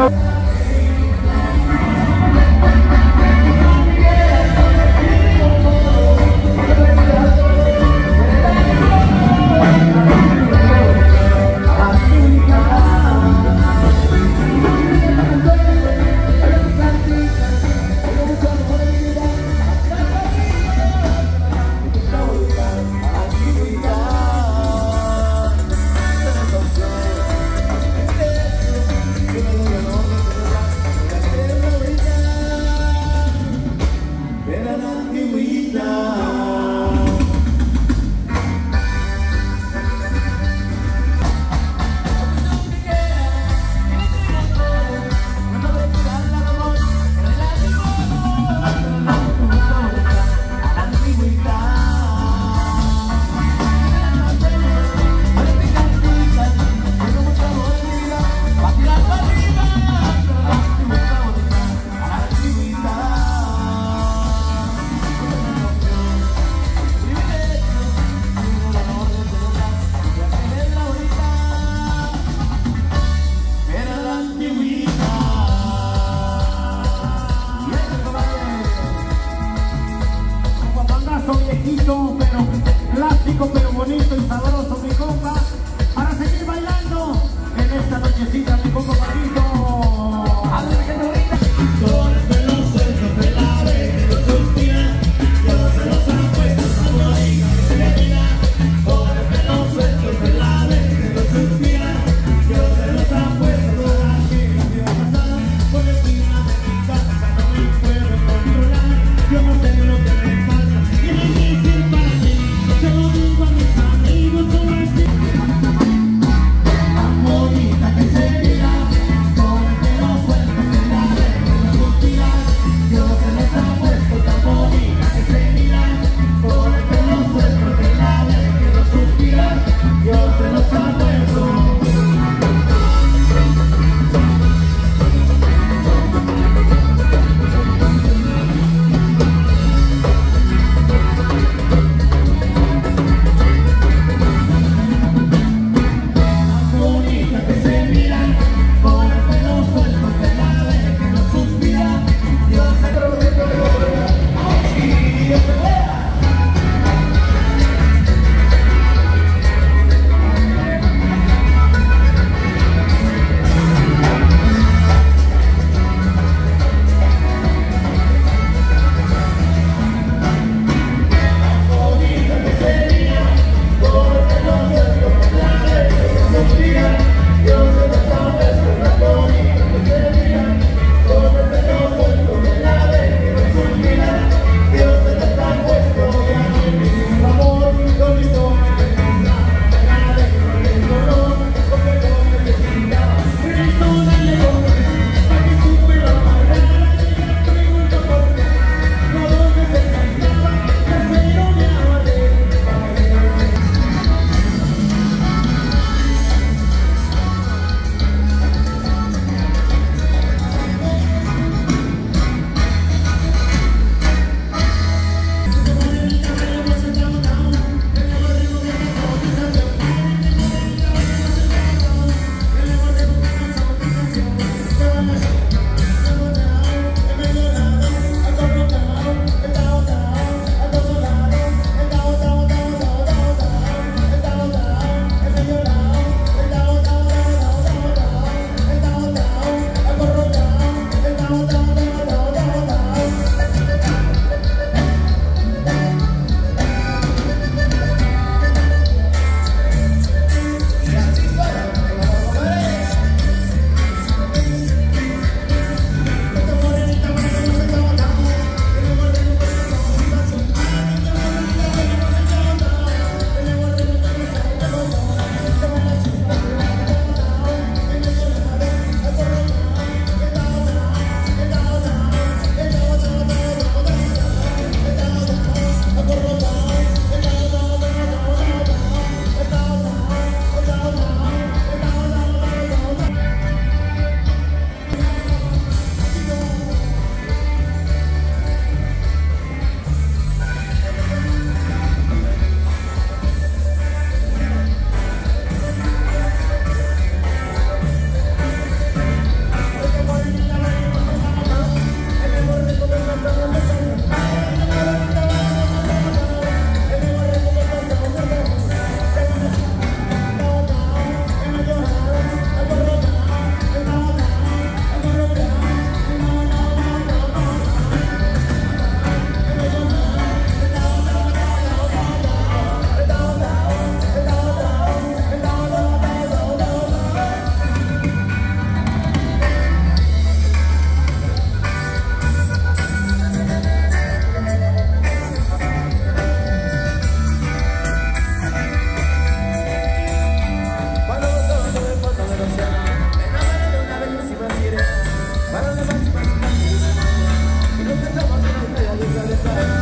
Chicago. pero clásico, pero Gracias.